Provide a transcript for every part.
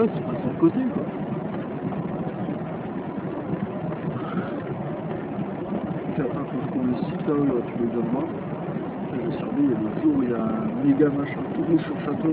ouais, c'est pas à côté, quoi. Après, qu'on le cite, là, hein, là, tu le donnes moi. J'ai a des jour où il y a un méga machin tout sur le château.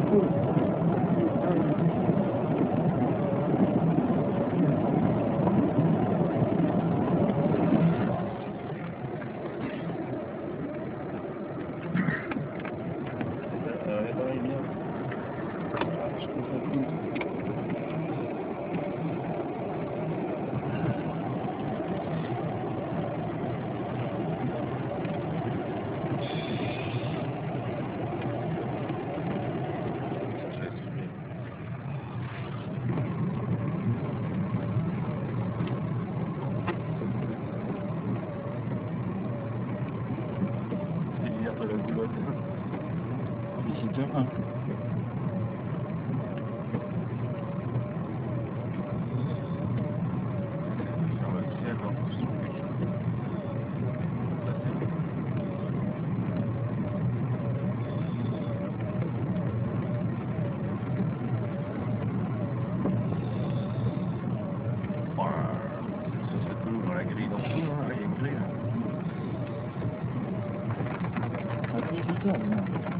Thank you. jama'a Thank you.